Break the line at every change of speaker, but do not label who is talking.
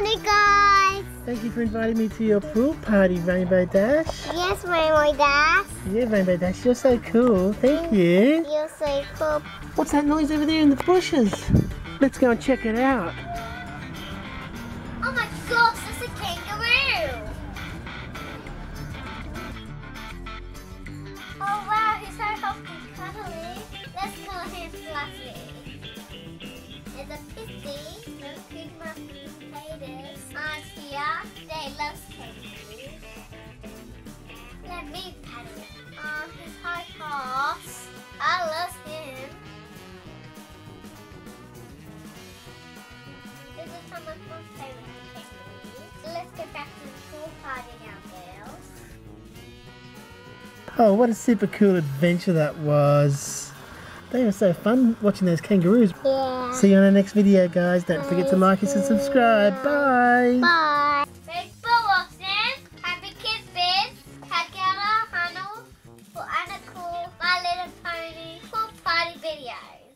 morning, guys.
Thank you for inviting me to your pool party, Rainbow Dash.
Yes, Rainbow Dash.
Yeah, Rainbow Dash, you're so cool. Thank mm, you.
You're so cool.
What's that noise over there in the bushes? Let's go and check it out.
Oh my gosh, that's a kangaroo. Oh wow, he's so healthy cuddly. Let's call him Fluffy. Oh,
what a super cool adventure that was. They were so fun watching those kangaroos.
Yeah.
See you on our next video, guys. Don't forget to like us and subscribe. Bye.
Bye. video.